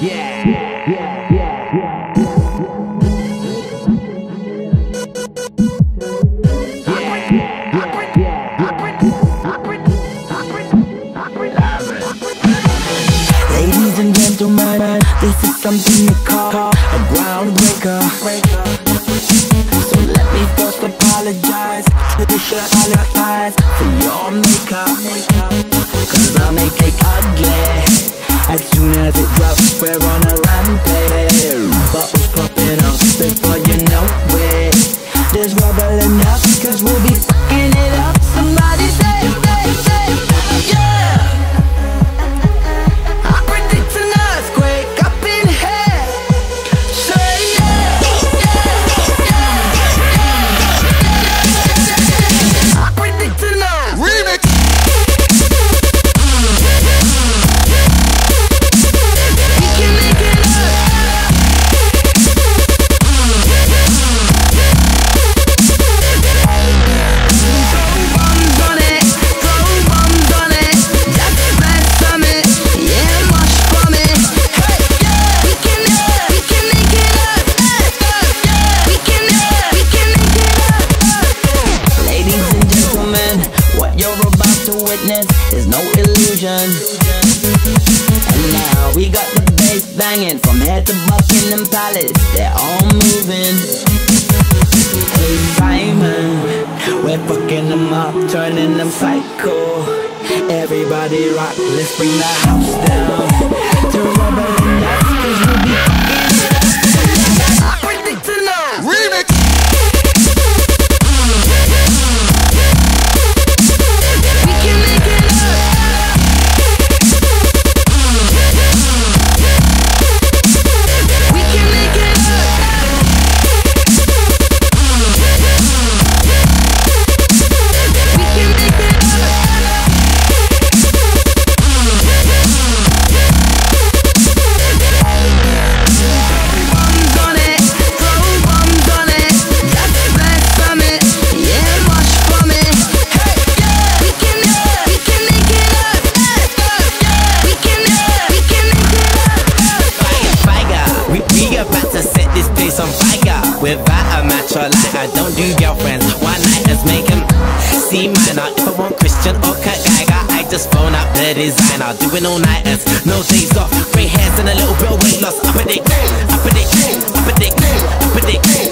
Yeah, yeah, yeah, yeah, yeah. Ladies and gentlemen, this is something you call a groundbreaker. So let me first apologize to the apologize for your makeup. Cause I'll make it ugly as soon as it drops. We're on a rampage. From head to Buckingham Palace. They're all moving. Hey Simon, we're fucking them up, turning them psycho. Everybody rock, let's bring the house down. This on fire. Without a match or light, I don't do girlfriends. One nighters make them see minor. If I want Christian or Kurt I just phone up the designer. Doing all nighters, no days off. Grey hairs and a little bit of weight loss. Up a dick, up a dick, up a dick, up a dick. Disturbing